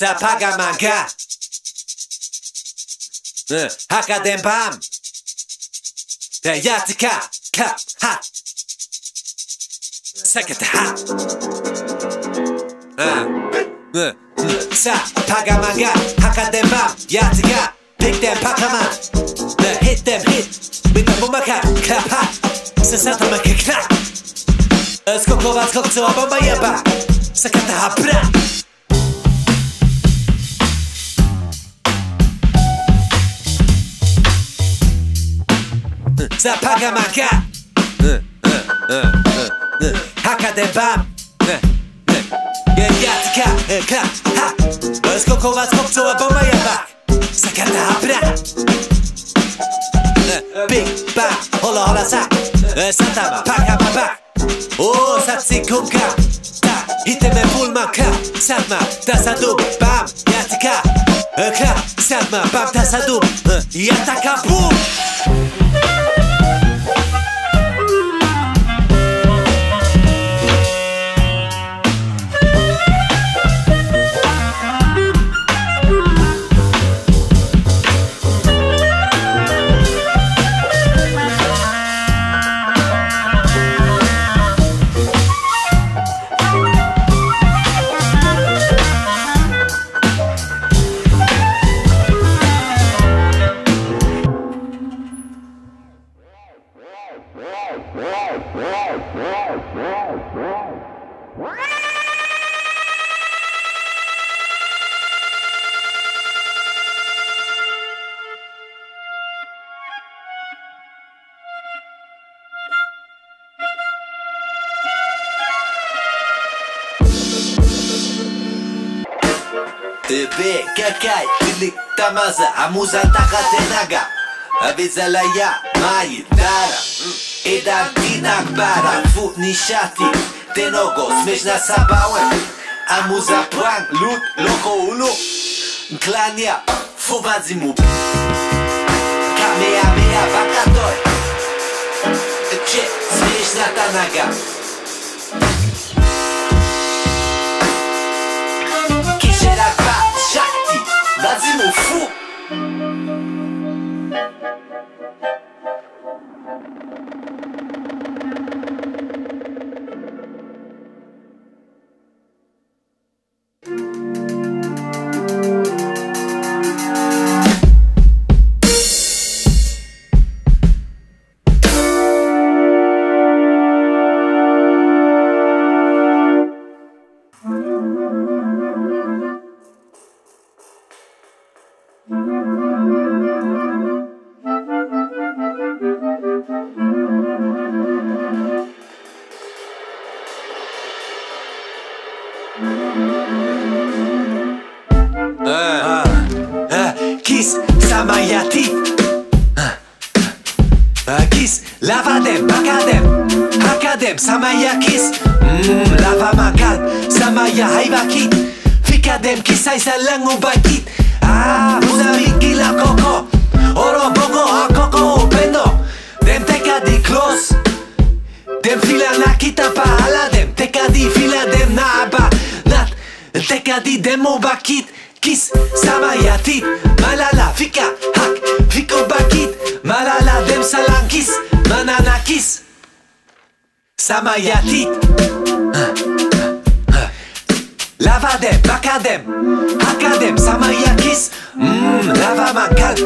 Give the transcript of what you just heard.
Zapagamaga. Eh, Hakadembam Yatika Ka Ha. Sakata Ha. Eh, eh. Zapagamaga Hakadembam Yatika Pick them Pakaman Hit them hit With the Mumaka Clap Ha. Sasatamaka Clap. Skokowa skokcowa bomba jeba Sakata ha bra Zapaga maka Hakade bam. Geriatka Ka Ha. Skokowa skopczoła bomba jabak Sakata hapra Big bang. Hola hola sa Satama Paka baba O satsi kumka Ta Hiteme pulma ka Satma Tasadu Bam. Jatka Ka. Satma Bam Tasadu Jataka Bum. Bebe, kakay, pilik tamaza, amuza takatenaga Avizalaya, mai, dara mm. Jedan dinak para, fut nishati Te nogo, smešna zabava A mu za prank, lud, loko ulu Klanja, fubazi mu Kamea mea bakatoj Če, smešna ta naga Kiss, samayati lava them, baka samaya kiss Lava makal, samaya haibakit Fika them, kisay sa lang ubakit Ah, muzamin koko Oro bongo, akoko upendo Them teka di close Them fila nakita pa ala them fila them na aba Decadi de mobakit Kis samayatit Malala fika hak. Fiko bakit? Malala dem salankis Mananakis dem, Lavadem, bakadem samaya samayakis. Mmm, lava makal